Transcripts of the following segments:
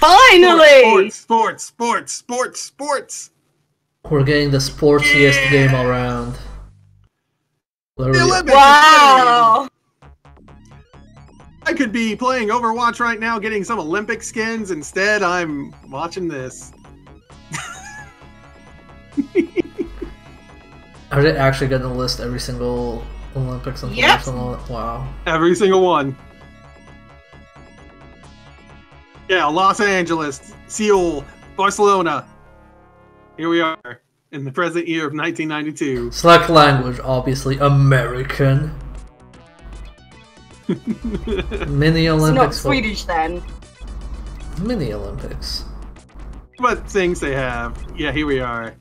Finally! Sports, sports, sports, sports, sports. We're getting the sportsiest Yeah. game around. The Literally, Olympics Wow! I could be playing Overwatch right now, getting some Olympic skins. Instead, I'm watching this. are they actually going to list every single Olympics and Yep. Wow. Every single one. Yeah, Los Angeles, Seoul, Barcelona. Here we are in the present year of 1992. Select language, obviously American. Mini It's not Olympics. for- Swedish then. Mini Olympics. what things they have. Yeah, here we are.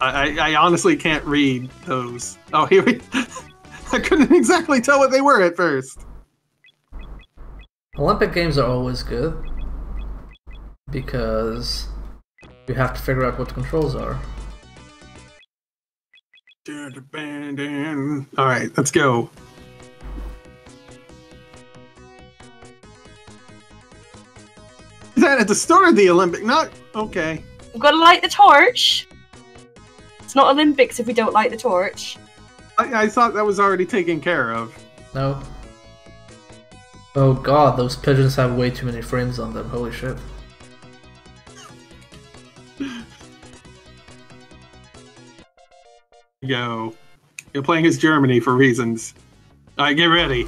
I, I, I honestly can't read those. Oh, here we. I couldn't exactly tell what they were at first. Olympic Games are always good because you have to figure out what the controls are. All right, let's go. Is that at the start of the Olympic? Not okay. We've got to light the torch. It's not Olympics if we don't light the torch. I, I thought that was already taken care of. No. Oh god, those pigeons have way too many frames on them. Holy shit. Go. You're playing as Germany for reasons. All right, get ready.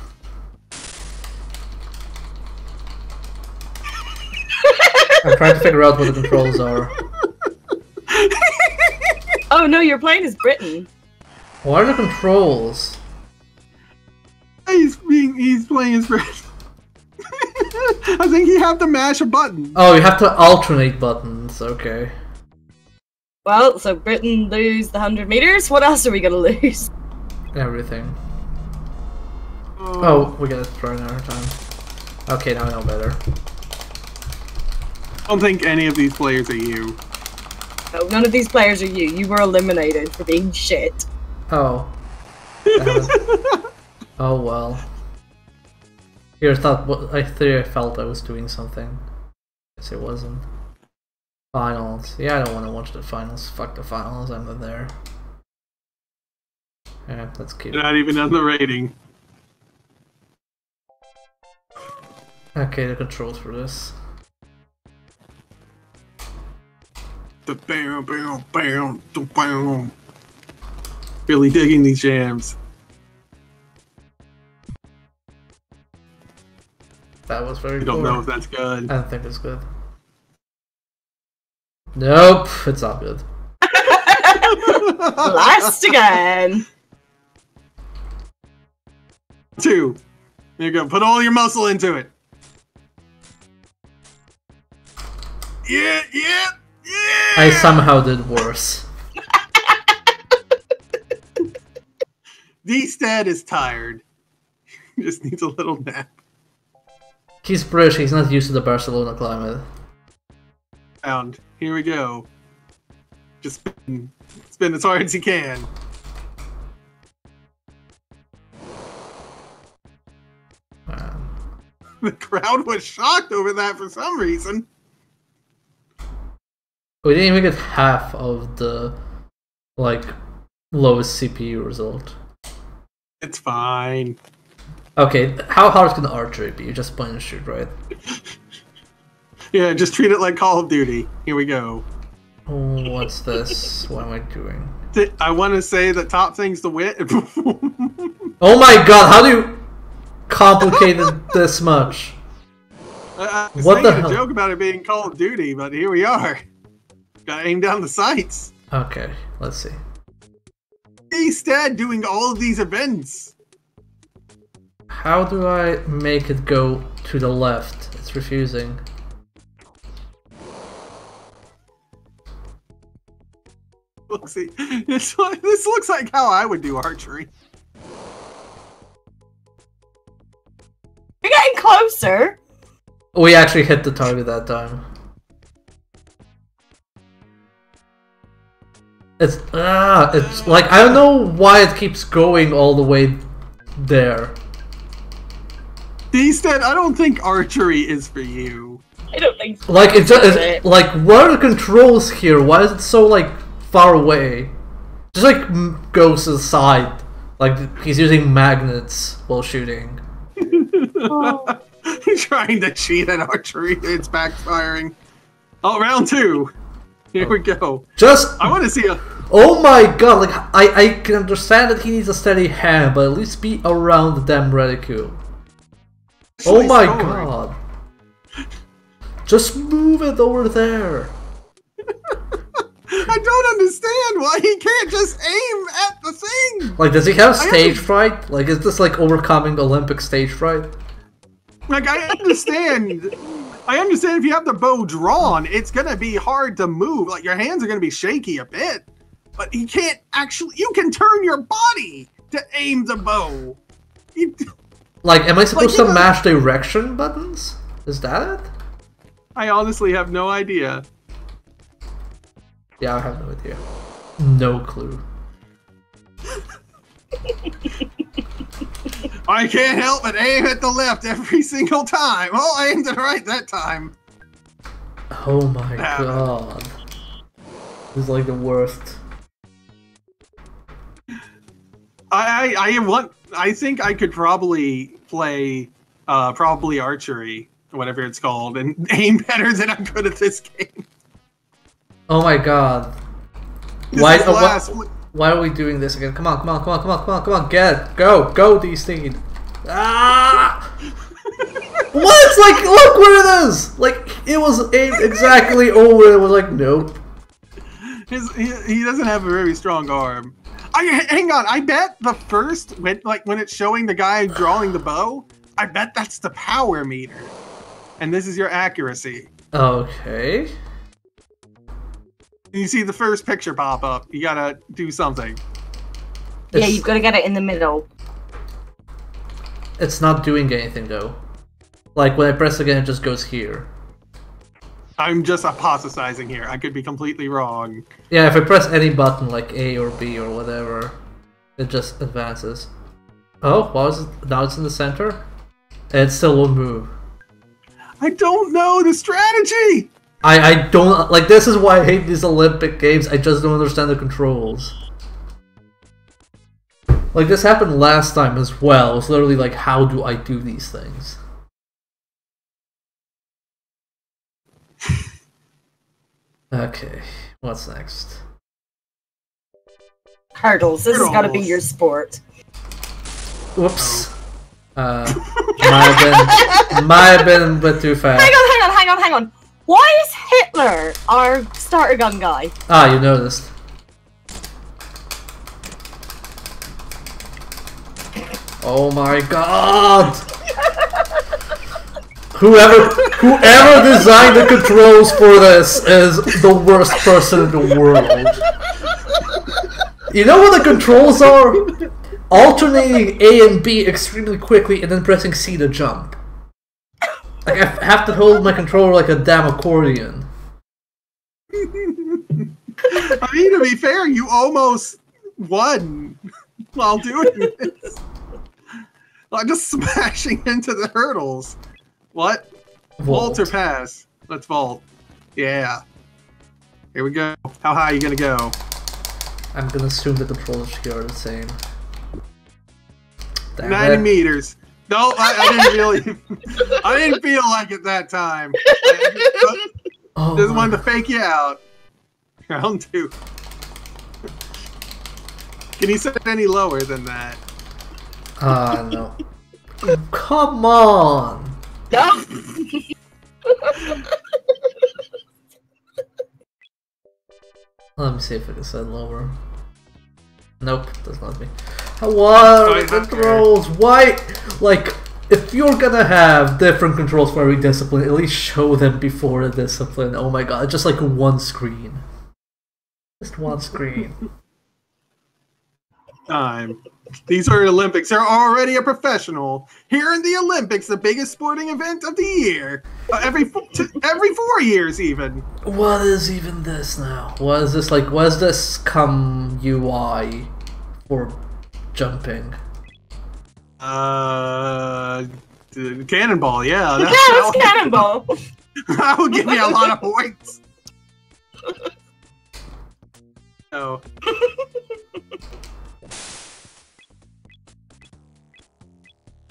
I'm trying to figure out what the controls are. Oh no, you're playing as Britain. What are the controls? He's being he's playing as friend. I think you have to mash a button. Oh, you have to alternate buttons. Okay. Well, so Britain lose the 100 meters. What else are we going to lose? Everything. Oh, oh we gotta try another time. Okay, now I know better. I don't think any of these players are you. No, none of these players are you. You were eliminated for being shit. Oh. Oh well. Here, I thought I thought I felt I was doing something. Guess it wasn't. Finals. Yeah, I don't want to watch the finals. Fuck the finals. I'm not there. Yeah, let's not even on the rating. Okay, the controls for this. The bam bam bam dum, bam. Really digging these jams. That was very. I don't poor. know if that's good. I don't think it's good. Nope, it's not good. Last again. Two. There you go. Put all your muscle into it. Yeah, yeah, yeah. I somehow did worse. D-Stead is tired. Just needs a little nap. He's British, he's not used to the Barcelona climate. Found. Here we go. Just spin, spin as hard as you can. Man. The crowd was shocked over that for some reason. We didn't even get half of the like lowest CPU result. It's fine. Okay, how hard can archery be? You just point and shoot, right? Yeah, just treat it like Call of Duty. Here we go. Oh, what's this? what am I doing? I want to say the top things to wit. Oh my god, how do you complicate it this much? I was What the hell? a joke about it being Call of Duty, but here we are. Gotta aim down the sights. Okay, let's see. Instead, doing all of these events. How do I make it go to the left? It's refusing. Look, see, this, like- this looks like how I would do archery. You're getting closer. We actually hit the target that time. It's ah, it's like I don't know why it keeps going all the way there. Deested, I don't think archery is for you. I don't think so. Like it's, just, Right. like what are the controls here? Why is it so like far away? Just like goes to the side, like he's using magnets while shooting. Oh. Trying to cheat at archery, it's backfiring. Oh, round two. Here we go. Just I want to see a. oh my god! Like I I can understand that he needs a steady hand, but at least be around the damn reticule. Oh my god! Just move it over there. I don't understand why he can't just aim at the thing. Like, does he have stage have- fright? Like, is this like overcoming Olympic stage fright? Like I understand. I understand if you have the bow drawn, it's gonna be hard to move. Like your hands are gonna be shaky a bit. But he can't actually. You can turn your body to aim the bow. You, Like, am I supposed to mash direction buttons? Is that it? I honestly have no idea. Yeah, I have no idea. No clue. I can't help but aim at the left every single time. Oh, I aimed it right that time. Oh my Ah. god. This is like the worst. I, I, I want. I think I could probably play, uh, probably archery, whatever it's called, and aim better than I'm good at this game. Oh my god. This Why, why, why are we doing this again? Come on, come on, come on, come on, come on, come on, get. Go, go, these things. Ah! what? It's like, look where it is! Like, it was aimed exactly over. It was like, nope. His, he, he doesn't have a very strong arm. I hang on. I bet the first when like when it's showing the guy drawing the bow, I bet that's the power meter, and this is your accuracy. Okay. You see the first picture pop up. You gotta do something. Yeah, you've got to get it in the middle. It's not doing anything though. Like when I press again, it just goes here. I'm just hypothesizing here. I could be completely wrong. Yeah, if I press any button like A or B or whatever, it just advances. Oh, was it? Now it's in the center? And it still won't move. I don't know the strategy. I, I don't like this is why I hate these Olympic games. I just don't understand the controls. Like this happened last time as well. It was literally like how do I do these things? Okay, what's next? Hurdles. This has got to be your sport. Whoops. Uh, might have been might have been a bit too fast. Hang on, hang on, hang on, hang on. Why is Hitler our starter gun guy? Ah, you noticed. Oh my god! Whoever whoever designed the controls for this is the worst person in the world. You know what the controls are? Alternating A and B extremely quickly and then pressing C to jump. Like I have to hold my controller like a damn accordion. I mean, to be fair, you almost won while doing this. I'm just smashing into the hurdles. What? Vault or pass? Let's vault. Yeah. Here we go. How high are you gonna go? I'm gonna assume the controls here are the same. Damn 90 it. meters. No, I, I didn't really. I didn't feel like it that time. I Oh just my wanted to fake you out. Round two. Can you set it any lower than that? Ah, no. Come on! No. Let me see if I can set lower. Nope, does not me. What are the controls? Why? Like, if you're gonna have different controls for every discipline, at least show them before the discipline. Oh my god, just like one screen. Just one screen. Time. These are Olympics. They're already a professional. Here in the Olympics, the biggest sporting event of the year. Uh, every fo- t- every four years, even. What is even this now? What is this like? What is this come UI for jumping? Uh, Cannonball, yeah. Yeah, That, it's cannonball. that would give me a lot of points. Oh.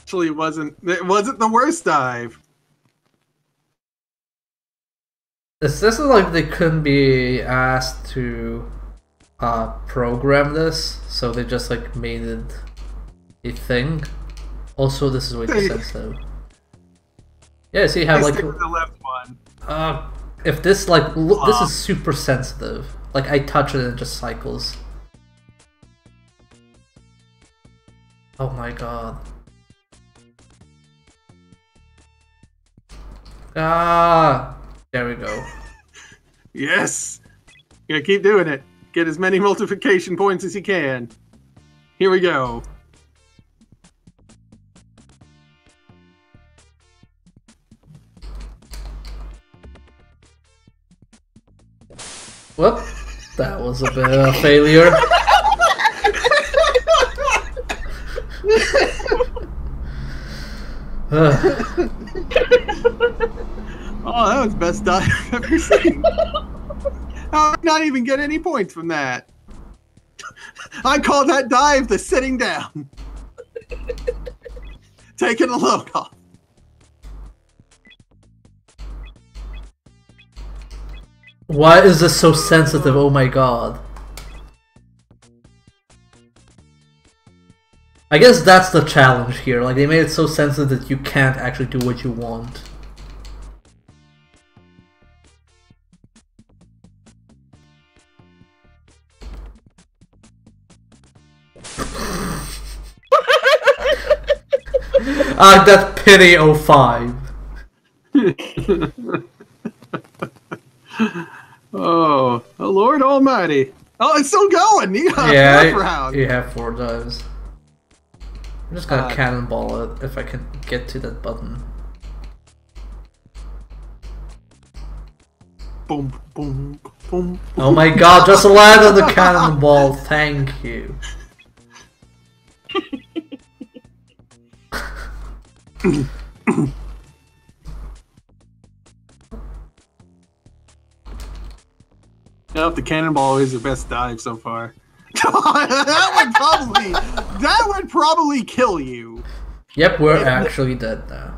Actually, wasn't it wasn't the worst dive. This is this like they couldn't be asked to uh, program this, so they just like made it a thing? Also, this is way too sensitive. Yeah, see you have like the left one. uh, if this like lo- this is super sensitive. Like I touch it and it just cycles. Oh my god. Ah, there we go. Yes. Gotta keep doing it. Get as many multiplication points as you can. Here we go. Whoop, that was a bit of a failure. Ugh. Oh, that was best dive I've ever seen. How did not even get any points from that? I call that dive the sitting down. Taking a load off. Why is this so sensitive? Oh my god. I guess that's the challenge here. Like, they made it so sensitive that you can't actually do what you want. Ah, that pity 05. Oh, oh Lord Almighty! Oh, it's still going. You got yeah, fourth round. you have four dives. I'm just gonna Uh, cannonball it if I can get to that button. Boom, boom, boom. Oh my god, just a land on the cannonball, thank you. Yep, the cannonball is the best dive so far. that would probably that would probably kill you. Yep, we're actually dead now.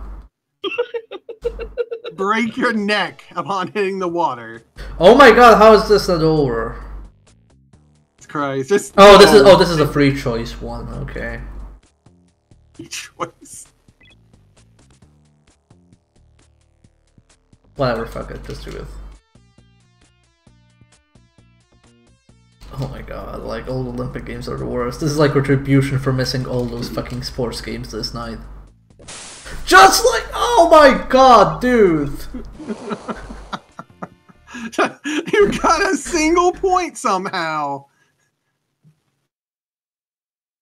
Break your neck upon hitting the water. Oh my god, how is this not over? Christ. Just Oh, this is oh, this is a free choice one. Okay. Free choice. Whatever, fuck it, just do it. Oh my god, like all Olympic games are the worst. This is like retribution for missing all those fucking sports games this night. Just like, oh my god, dude! you got a single point somehow.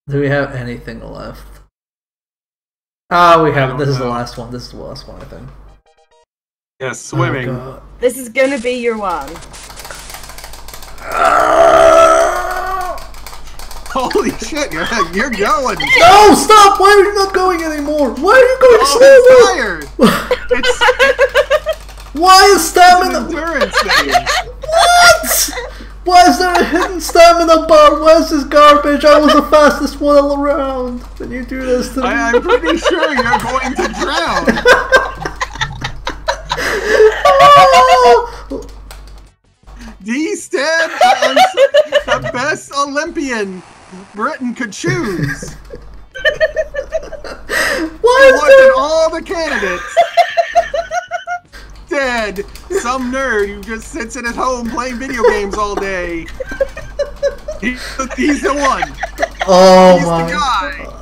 Do we have anything left? Ah, we have. This is the last one. This is the last one, I think. Yes, oh, swimming. Oh, This is gonna be your one. Holy shit, you're, you're going. No, stop! Why are you not going anymore? Why are you going Oh, slower? it's tired. It's Why is an stamina? endurance thing. What? Why is there a hidden stamina bar? Where's this garbage? I was the fastest one all around. Then you do this to me. I, I'm pretty sure you're going to drown. D Stead, the best Olympian Britain could choose. Why at all the candidates. Dead. Some nerd who just sits in at home playing video games all day. He's the, he's the one. Oh He's my. the guy.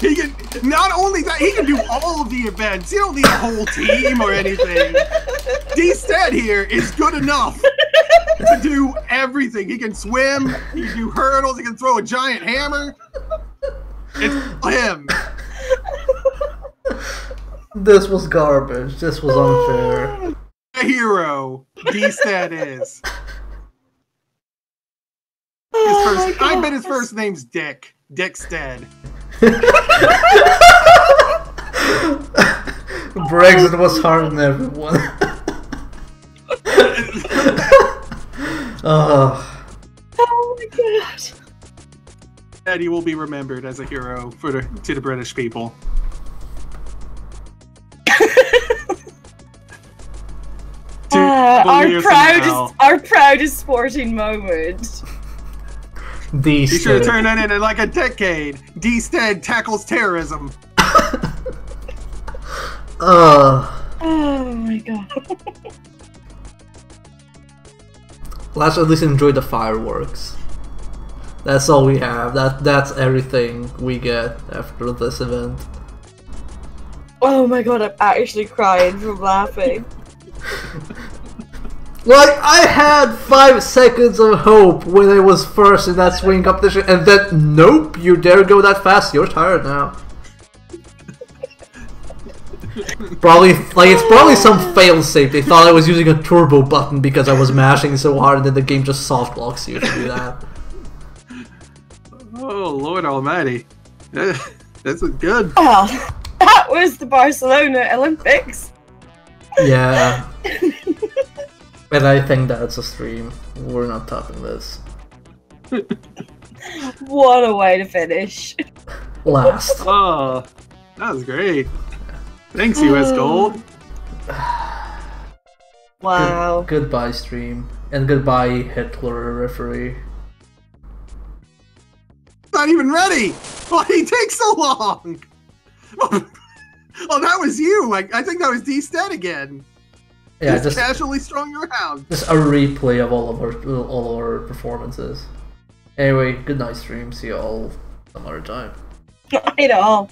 He can not only that he can do all of the events. He don't need a whole team or anything. D Stead here is good enough to do everything. He can swim, he can do hurdles, he can throw a giant hammer. It's him. This was garbage. This was unfair. A hero D Stead is. His oh first, I bet his first name's Dick. Dick Stead. Brexit was hard on everyone. oh, Oh my god. Eddie will be remembered as a hero for the to the British people. To- Ah, our proudest, our proudest sporting moment. the You should have turned that in in like a decade. D Stead tackles terrorism. Uh, Oh my god. let's at least enjoy the fireworks. That's all we have. That that's everything we get after this event. Oh my god, I'm actually crying from laughing. Like I had five seconds of hope when I was first in that swing competition, and then nope, you dare go that fast. You're tired now. Probably like it's probably some failsafe. They thought I was using a turbo button because I was mashing so hard, and then the game just soft locks you to do that. Oh Lord Almighty, this is good. Well, that was the Barcelona Olympics. Yeah. And I think that's a stream. We're not topping this. What a way to finish. Last. Oh, that was great. Thanks, US hmm. Gold. Wow. Goodbye, stream. And goodbye, Hitler referee. Not even ready. Why did he take so long? Oh, that was you. Like I think that was D Stead again. Yeah, just just casually strung your around. just a replay of all of our all of our performances. Anyway, good night, stream. See you all some other time. I know.